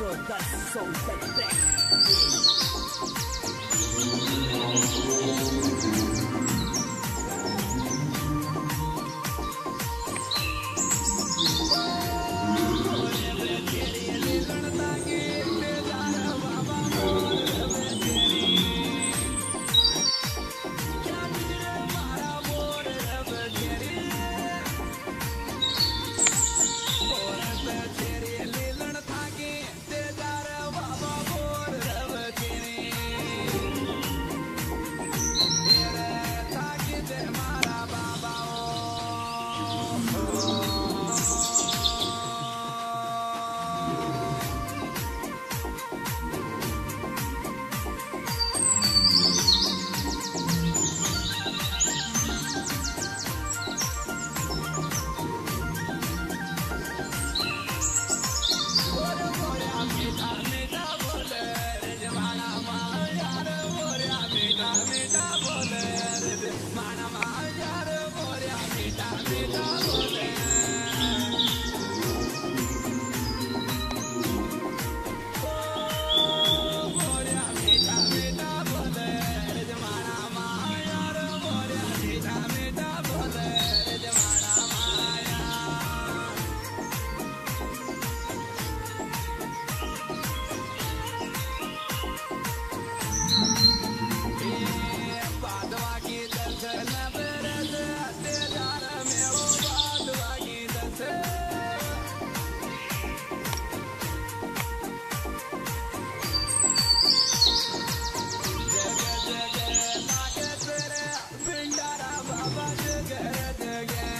todas son perfectas. Soundtrack Mana i Papa, je te again.